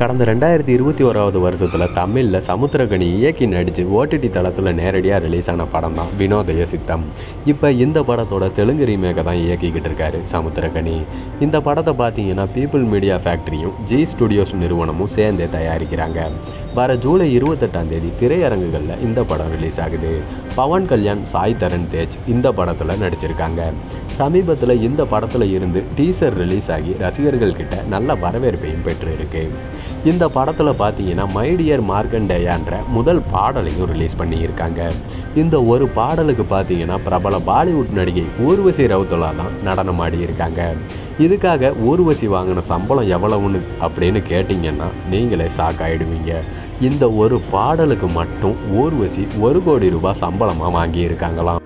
கடந்த ரெண்டாயிரத்தி இருபத்தி ஓராவது வருஷத்தில் தமிழில் சமுத்திரகனி இயக்கி நடித்து ஓடிடி தளத்தில் நேரடியாக ரிலீஸ் ஆன படம் தான் வினோதய சித்தம். இப்போ இந்த படத்தோட தெலுங்கு ரீமேக்கை தான் இயக்கிக்கிட்டு இருக்காரு சமுத்திரகனி. இந்த படத்தை பார்த்தீங்கன்னா பீப்புள் மீடியா ஃபேக்ட்ரியும் ஜி ஸ்டுடியோஸ் நிறுவனமும் சேர்ந்தே தயாரிக்கிறாங்க. வர ஜூலை இருபத்தெட்டாம் தேதி திரையரங்குகளில் இந்த படம் ரிலீஸ் ஆகுது. பவன் கல்யாண் சாய் தரன் தேஜ் இந்த படத்தில் நடிச்சிருக்காங்க. சமீபத்தில் இந்த படத்தில் இருந்து டீசர் ரிலீஸ் ஆகி ரசிகர்கள் கிட்ட நல்ல வரவேற்பையும் பெற்றிருக்கு. இந்த படத்தில் பார்த்தீங்கன்னா மைடியர் மார்க்கண்டேயான்ற முதல் பாடலையும் ரிலீஸ் பண்ணியிருக்காங்க. இந்த ஒரு பாடலுக்கு பார்த்தீங்கன்னா பிரபல பாலிவுட் நடிகை ஊர்வசி ரவுத்துலா தான் நடனம் ஆடியிருக்காங்க இதுக்காக ஊர்வசி வாங்கின சம்பளம் எவ்வளவுன்னு அப்படின்னு கேட்டிங்கன்னா நீங்களே ஷாக் ஆகிடுவீங்க இந்த ஒரு பாடலுக்கு மட்டும் ஊர்வசி ஒரு கோடி ரூபாய் சம்பளமாக வாங்கியிருக்காங்களாம்.